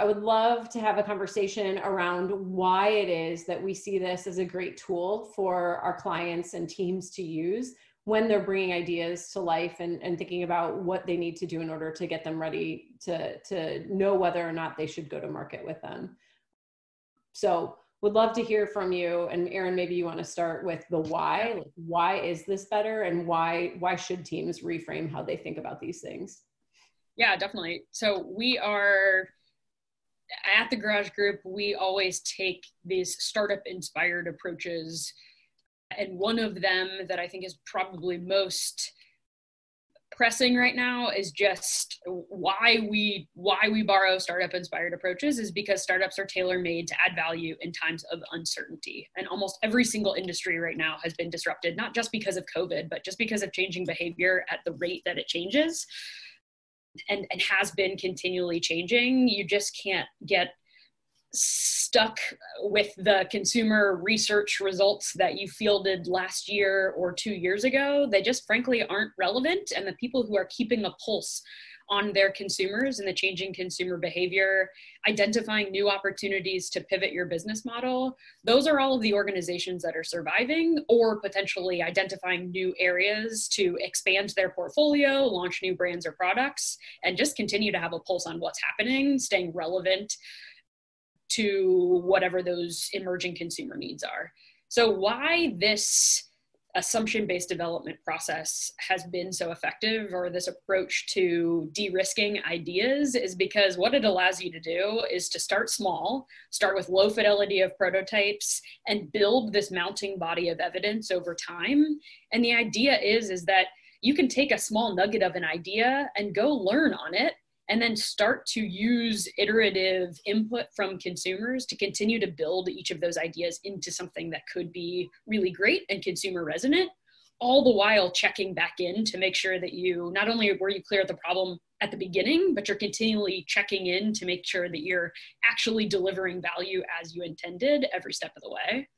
I would love to have a conversation around why it is that we see this as a great tool for our clients and teams to use when they're bringing ideas to life and, and thinking about what they need to do in order to get them ready to, to know whether or not they should go to market with them. So would love to hear from you and Erin, maybe you want to start with the why, like why is this better and why, why should teams reframe how they think about these things? Yeah, definitely. So we are at the Garage Group, we always take these startup inspired approaches. And one of them that I think is probably most pressing right now is just why we why we borrow startup inspired approaches is because startups are tailor made to add value in times of uncertainty and almost every single industry right now has been disrupted not just because of covid but just because of changing behavior at the rate that it changes and, and has been continually changing you just can't get stuck with the consumer research results that you fielded last year or two years ago. They just frankly aren't relevant. And the people who are keeping a pulse on their consumers and the changing consumer behavior, identifying new opportunities to pivot your business model. Those are all of the organizations that are surviving or potentially identifying new areas to expand their portfolio, launch new brands or products, and just continue to have a pulse on what's happening, staying relevant to whatever those emerging consumer needs are. So, why this assumption based development process has been so effective, or this approach to de risking ideas, is because what it allows you to do is to start small, start with low fidelity of prototypes, and build this mounting body of evidence over time. And the idea is, is that you can take a small nugget of an idea and go learn on it and then start to use iterative input from consumers to continue to build each of those ideas into something that could be really great and consumer resonant all the while checking back in to make sure that you not only were you clear of the problem at the beginning but you're continually checking in to make sure that you're actually delivering value as you intended every step of the way.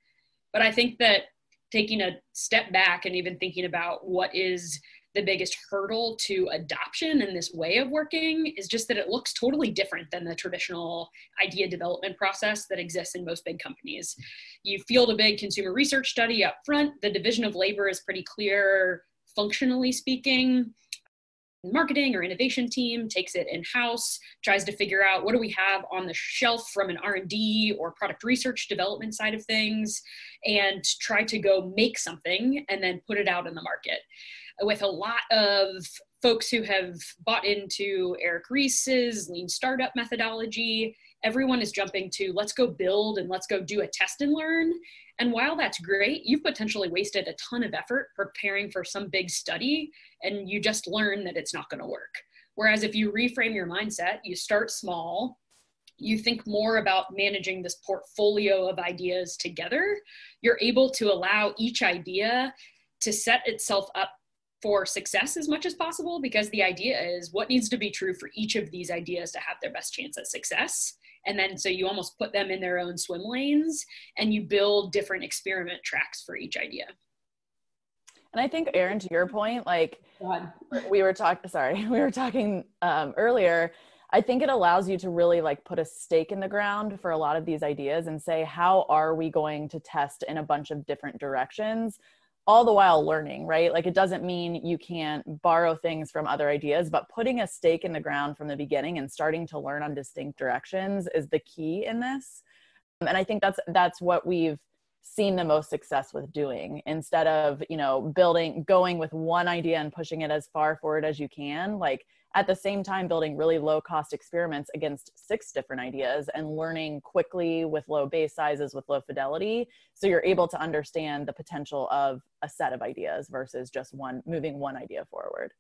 But i think that taking a step back and even thinking about what is the biggest hurdle to adoption in this way of working is just that it looks totally different than the traditional idea development process that exists in most big companies. You field a big consumer research study up front, the division of labor is pretty clear, functionally speaking. Marketing or innovation team takes it in house tries to figure out what do we have on the shelf from an r&d or product research development side of things and try to go make something and then put it out in the market with a lot of folks who have bought into Eric Ries's lean startup methodology. Everyone is jumping to let's go build and let's go do a test and learn. And while that's great, you've potentially wasted a ton of effort preparing for some big study and you just learn that it's not going to work. Whereas if you reframe your mindset, you start small, you think more about managing this portfolio of ideas together, you're able to allow each idea to set itself up for success as much as possible because the idea is what needs to be true for each of these ideas to have their best chance at success. And then so you almost put them in their own swim lanes and you build different experiment tracks for each idea. And i think erin to your point like we were talking sorry we were talking um, earlier. I think it allows you to really like put a stake in the ground for a lot of these ideas and say how are we going to test in a bunch of different directions all the while learning, right? Like it doesn't mean you can't borrow things from other ideas, but putting a stake in the ground from the beginning and starting to learn on distinct directions is the key in this. Um, and I think that's that's what we've seen the most success with doing instead of, you know, building going with one idea and pushing it as far forward as you can, like at the same time building really low cost experiments against six different ideas and learning quickly with low base sizes with low fidelity. So you're able to understand the potential of a set of ideas versus just one moving one idea forward